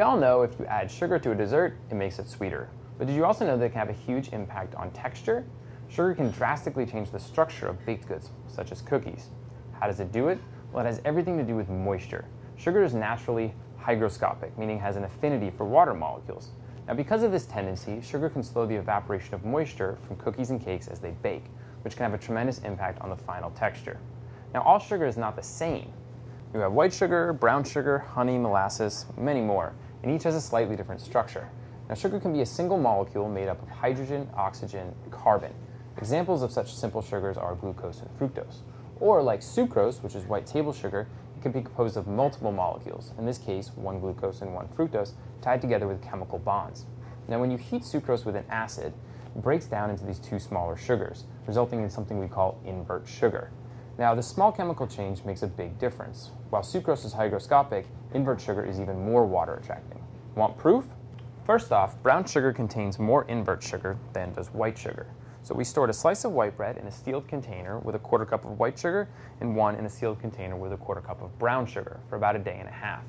all know if you add sugar to a dessert, it makes it sweeter. But did you also know that it can have a huge impact on texture? Sugar can drastically change the structure of baked goods, such as cookies. How does it do it? Well, it has everything to do with moisture. Sugar is naturally hygroscopic, meaning it has an affinity for water molecules. Now, because of this tendency, sugar can slow the evaporation of moisture from cookies and cakes as they bake, which can have a tremendous impact on the final texture. Now, all sugar is not the same. You have white sugar, brown sugar, honey, molasses, many more, and each has a slightly different structure. Now, sugar can be a single molecule made up of hydrogen, oxygen, and carbon. Examples of such simple sugars are glucose and fructose. Or, like sucrose, which is white table sugar, it can be composed of multiple molecules, in this case, one glucose and one fructose, tied together with chemical bonds. Now, when you heat sucrose with an acid, it breaks down into these two smaller sugars, resulting in something we call invert sugar. Now, this small chemical change makes a big difference. While sucrose is hygroscopic, invert sugar is even more water attracting. Want proof? First off, brown sugar contains more invert sugar than does white sugar. So we stored a slice of white bread in a sealed container with a quarter cup of white sugar and one in a sealed container with a quarter cup of brown sugar for about a day and a half.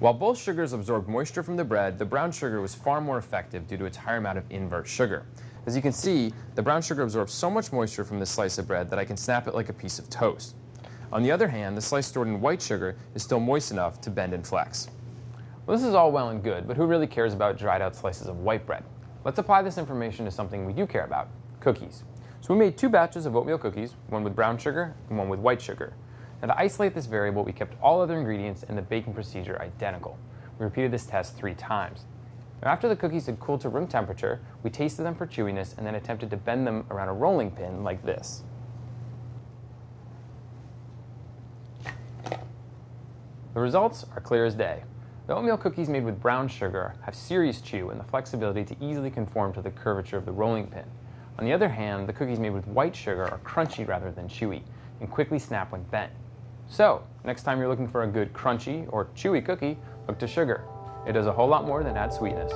While both sugars absorbed moisture from the bread, the brown sugar was far more effective due to its higher amount of invert sugar. As you can see, the brown sugar absorbs so much moisture from this slice of bread that I can snap it like a piece of toast. On the other hand, the slice stored in white sugar is still moist enough to bend and flex. Well, this is all well and good, but who really cares about dried out slices of white bread? Let's apply this information to something we do care about, cookies. So we made two batches of oatmeal cookies, one with brown sugar and one with white sugar. Now to isolate this variable, we kept all other ingredients and the baking procedure identical. We repeated this test three times. After the cookies had cooled to room temperature, we tasted them for chewiness and then attempted to bend them around a rolling pin like this. The results are clear as day. The oatmeal cookies made with brown sugar have serious chew and the flexibility to easily conform to the curvature of the rolling pin. On the other hand, the cookies made with white sugar are crunchy rather than chewy and quickly snap when bent. So, next time you're looking for a good crunchy or chewy cookie, look to sugar. It does a whole lot more than add sweetness.